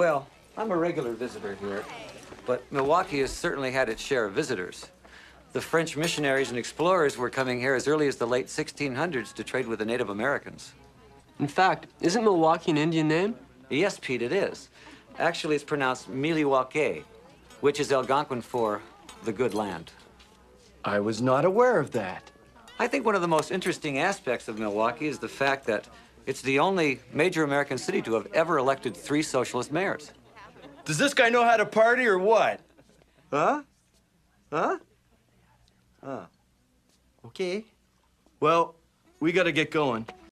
Well, I'm a regular visitor here, but Milwaukee has certainly had its share of visitors. The French missionaries and explorers were coming here as early as the late 1600s to trade with the Native Americans. In fact, isn't Milwaukee an Indian name? Yes, Pete, it is. Actually, it's pronounced mill-e-wah-que, which is Algonquin for the good land. I was not aware of that. I think one of the most interesting aspects of Milwaukee is the fact that it's the only major American city to have ever elected three socialist mayors. Does this guy know how to party or what? Huh? Huh? Huh. Okay. Well, we gotta get going.